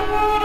Bye.